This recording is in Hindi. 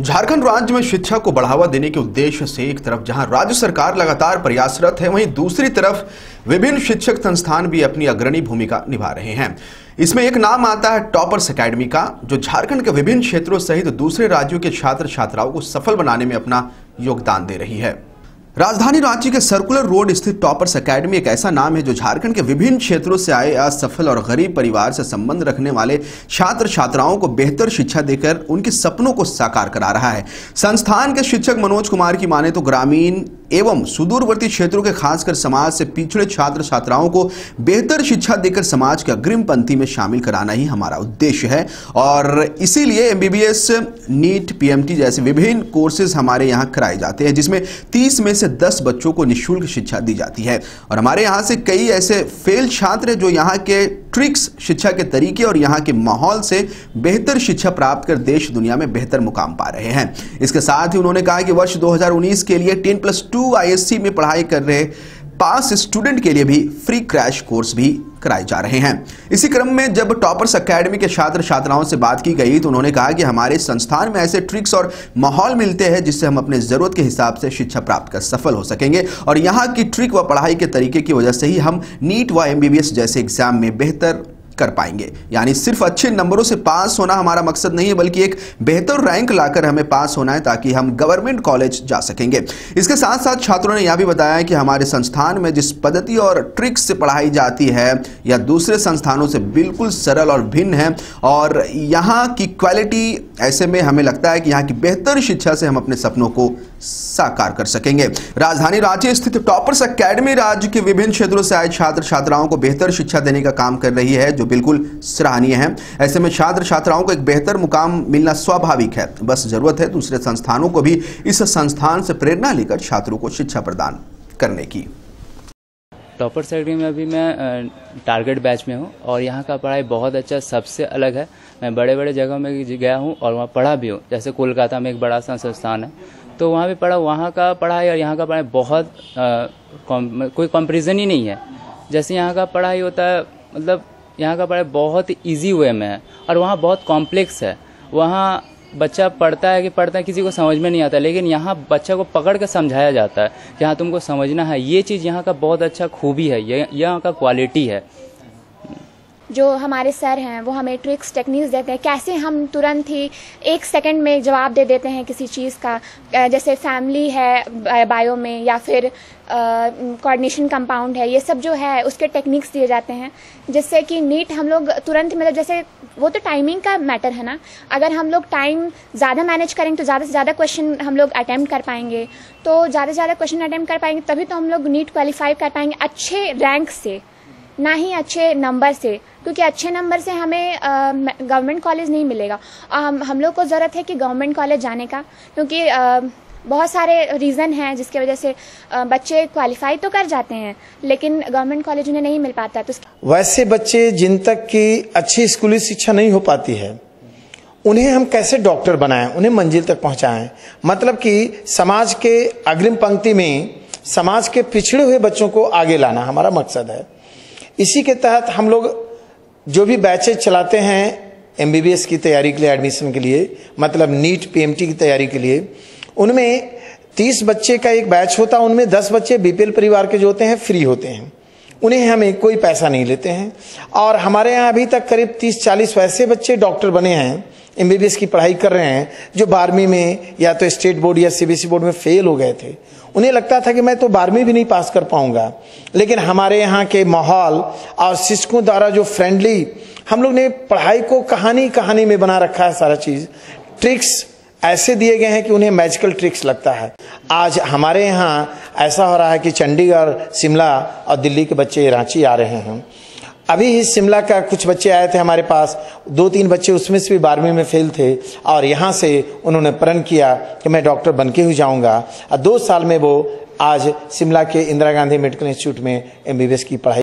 झारखंड राज्य में शिक्षा को बढ़ावा देने के उद्देश्य से एक तरफ़ जहाँ राज्य सरकार लगातार प्रयासरत है, वहीं दूसरी तरफ़ विभिन्न शिक्षक संस्थान भी अपनी अग्रणी भूमिका निभा रहे हैं। इसमें एक नाम आता है टॉपर्स एकेडमी का, जो झारखंड के विभिन्न क्षेत्रों सहित दूसरे राज्यों के छात्र छात्राओं को सफल बनाने में अपना योगदान दे रही है। राजधानी रांची के सर्कुलर रोड स्थित टॉपर्स एकेडमी एक ऐसा नाम है जो झारखंड के विभिन्न क्षेत्रों से आए असफल और गरीब परिवार से संबंध रखने वाले छात्र छात्राओं को बेहतर शिक्षा देकर उनके सपनों को साकार करा रहा है। संस्थान के शिक्षक मनोज कुमार की माने तो ग्रामीण एवं सुदूरवर्ती क्षेत्रों के खासकर समाज से पिछड़े छात्र छात्राओं को बेहतर शिक्षा देकर समाज के अग्रिम पंक्ति में शामिल कराना ही हमारा उद्देश्य है। और इसीलिए एमबीबीएस नीट पीएमटी जैसे विभिन्न कोर्सेज हमारे यहाँ कराए जाते हैं, जिसमें 30 में से 10 बच्चों को निःशुल्क शिक्षा दी जाती है। और हमारे यहाँ से कई ऐसे फेल छात्र जो यहाँ के ट्रिक्स शिक्षा के तरीके और यहाँ के माहौल से बेहतर शिक्षा प्राप्त कर देश दुनिया में बेहतर मुकाम पा रहे हैं। इसके साथ ही उन्होंने कहा कि वर्ष 2019 के लिए टेन प्लस टू आईएससी में पढ़ाई कर रहे पास स्टूडेंट के लिए भी फ्री क्रैश कोर्स भी कराए जा रहे हैं। इसी क्रम में जब टॉपर्स एकेडमी के छात्र छात्राओं से बात की गई तो उन्होंने कहा कि हमारे संस्थान में ऐसे ट्रिक्स और माहौल मिलते हैं जिससे हम अपने ज़रूरत के हिसाब से शिक्षा प्राप्त कर सफल हो सकेंगे। और यहाँ की ट्रिक व पढ़ाई के तरीके की वजह से ही हम नीट व एमबीबीएस जैसे एग्ज़ाम में बेहतर कर पाएँगे। यानी सिर्फ़ अच्छे नंबरों से पास होना हमारा मकसद नहीं है, बल्कि एक बेहतर रैंक लाकर हमें पास होना है ताकि हम गवर्नमेंट कॉलेज जा सकेंगे। इसके साथ साथ छात्रों ने यह भी बताया कि हमारे संस्थान में जिस पद्धति और ट्रिक्स से पढ़ाई जाती है या दूसरे संस्थानों से बिल्कुल सरल और भिन्न है और यहाँ की क्वालिटी ऐसे में हमें लगता है कि यहाँ की बेहतर शिक्षा से हम अपने सपनों को साकार कर सकेंगे। राजधानी रांची स्थित टॉपर्स अकेडमी राज्य के विभिन्न क्षेत्रों से आए छात्र छात्राओं को बेहतर शिक्षा देने का काम कर रही है, जो बिल्कुल सराहनीय है। ऐसे में छात्र छात्राओं को एक बेहतर मुकाम मिलना स्वाभाविक है। बस ज़रूरत है दूसरे संस्थानों को भी इस संस्थान से प्रेरणा लेकर छात्रों को शिक्षा प्रदान करने की। टॉपर सेक्रेटरी में अभी मैं टारगेट बैच में हूँ और यहाँ का पढ़ाई बहुत अच्छा सबसे अलग है। मैं बड़े बड़े जगहों में गया हूँ और वहाँ पढ़ा भी हूँ। जैसे कोलकाता में एक बड़ा सा संस्थान है तो वहाँ भी पढ़ा वहाँ का पढ़ाई और यहाँ का पढ़ाई बहुत आ, कॉम, कोई कंपेरिजन ही नहीं है। जैसे यहाँ का पढ़ाई होता है मतलब यहाँ का पढ़ाई बहुत ईजी वे में है और वहाँ बहुत कॉम्प्लेक्स है। वहाँ बच्चा पढ़ता है कि पढ़ता है किसी को समझ में नहीं आता लेकिन यहाँ बच्चा को पकड़ कर समझाया जाता है कि हाँ तुमको समझना है। ये चीज़ यहाँ का बहुत अच्छा खूबी है यहाँ का क्वालिटी है। जो हमारे सर हैं, वो हमें ट्रिक्स टेक्निक्स देते हैं। कैसे हम तुरंत ही एक सेकंड में जवाब दे देते हैं किसी चीज़ का? जैसे फैमिली है बायो में, या फिर कोऑर्डिनेशन कंपाउंड है, ये सब जो है, उसके टेक्निक्स दिए जाते हैं, जिससे कि नीट हम लोग तुरंत मतलब जैसे वो तो टाइमिंग का मैटर है ना? अगर हम लोग टाइम ज़्यादा मैनेज करेंगे तो ज़्यादा से ज़्यादा क्वेश्चन हम लोग अटैम्प्ट कर पाएँगे। तो ज़्यादा से ज़्यादा क्वेश्चन अटैम्प्ट कर पाएँगे, तभी तो हम लोग नीट क्वालिफाई कर पाएँगे अच्छे रैंक से। ना ही अच्छे नंबर से, क्योंकि अच्छे नंबर से हमें गवर्नमेंट कॉलेज नहीं मिलेगा। हम हम लोग को ज़रूरत है कि गवर्नमेंट कॉलेज जाने का, क्योंकि बहुत सारे रीज़न हैं जिसकी वजह से बच्चे क्वालिफाई तो कर जाते हैं, लेकिन गवर्नमेंट कॉलेज उन्हें नहीं मिल पाता। तो वैसे बच्चे जिन तक की अच्छी स्कूली शिक्षा नहीं हो पाती है, उन्हें हम कैसे डॉक्टर बनाएँ, उन्हें मंजिल तक पहुंचाएँ? मतलब कि समाज के अग्रिम पंक्ति में समाज के पिछड़े हुए बच्चों को आगे लाना हमारा मकसद है। इसी के तहत हम लोग जो भी बैचेज चलाते हैं एमबीबीएस की तैयारी के लिए एडमिशन के लिए मतलब नीट पीएमटी की तैयारी के लिए, उनमें तीस बच्चे का एक बैच होता है, उनमें दस बच्चे बीपीएल परिवार के जो होते हैं फ्री होते हैं। उन्हें हमें कोई पैसा नहीं लेते हैं। और हमारे यहाँ अभी तक करीब तीस चालीस वैसे बच्चे डॉक्टर बने हैं एमबीबीएस की पढ़ाई कर रहे हैं, जो बारहवीं में या तो स्टेट बोर्ड या सीबीएसई बोर्ड में फेल हो गए थे। उन्हें लगता था कि मैं तो बारहवीं भी नहीं पास कर पाऊँगा। लेकिन हमारे यहाँ के माहौल और शिक्षकों द्वारा जो फ्रेंडली हम लोग ने पढ़ाई को कहानी कहानी में बना रखा है सारा चीज़। ट्रिक्स ऐसे दिए गए हैं कि उन्हें मैजिकल ट्रिक्स लगता है। आज हमारे यहाँ ऐसा हो रहा है कि चंडीगढ़, शिमला और दिल्ली के बच्चे रांची आ रहे हैं। अभी ही शिमला का कुछ बच्चे आए थे हमारे पास। दो तीन बच्चे उसमें से भी बारहवीं में फेल थे और यहाँ से उन्होंने प्रण किया कि मैं डॉक्टर बन के ही जाऊँगा। और दो साल में वो आज शिमला के इंदिरा गांधी मेडिकल इंस्टीट्यूट में एमबीबीएस की पढ़ाई